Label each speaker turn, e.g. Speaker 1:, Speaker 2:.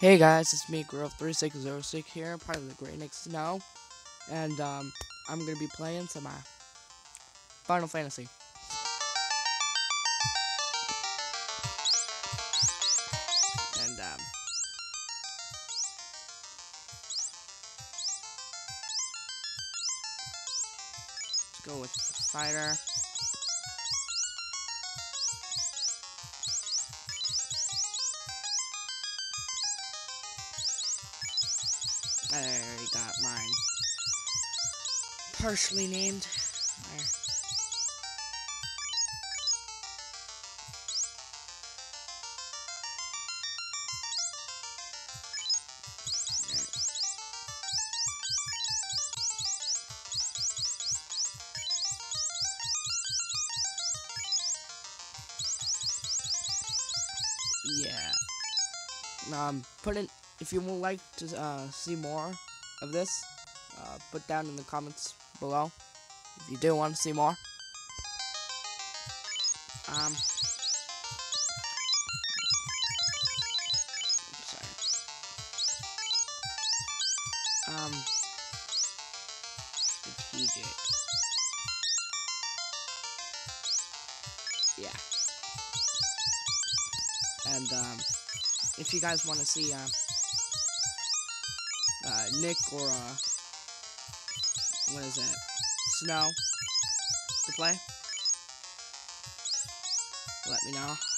Speaker 1: Hey guys, it's me, Graywolf360 here, part of the Great Nick Snow, and um, I'm gonna be playing some uh, Final Fantasy. And um, let's go with the fighter. Partially named. There. Yeah. Um, put in if you would like to uh, see more of this, uh, put down in the comments below if you do want to see more. Um, sorry. Um, strategic. Yeah. And um, if you guys want to see uh, uh, Nick or uh, what is it, Snow? To play, let me know.